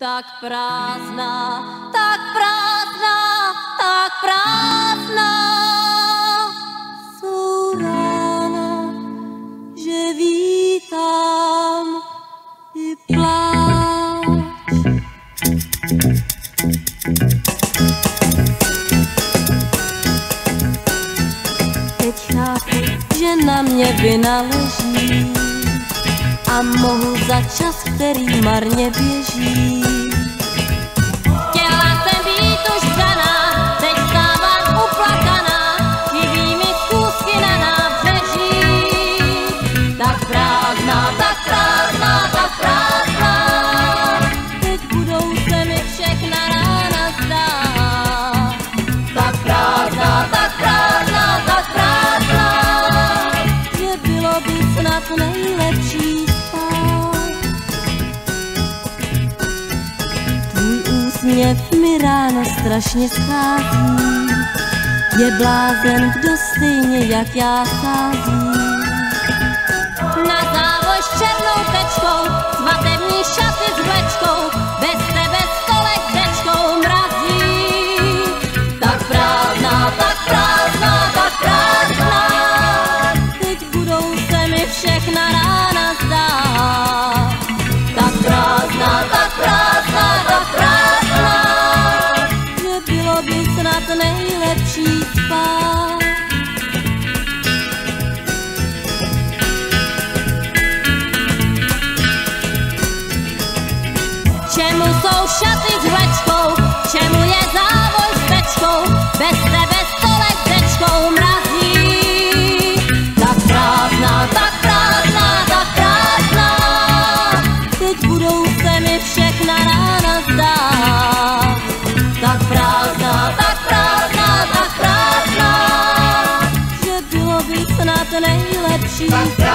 Tak prázdná, tak prázdná, tak prázdná jsou rána, že vítám i pláč. Teď chápu, že na mě vynaleží a mohu za čas, který marně běží. Úsměv mi ráno strašně schází. Je blázen, kdo stejně jak já sází. Na závož černou tečkou, svatební šaty s vlečkou, bez tebe stolek tečkou mrazí. Tak prázdná, tak prázdná, tak prázdná, teď budou se mi všechna rána snad nejlepší spát. Čemu jsou šaty s vlečkou? an A-lab.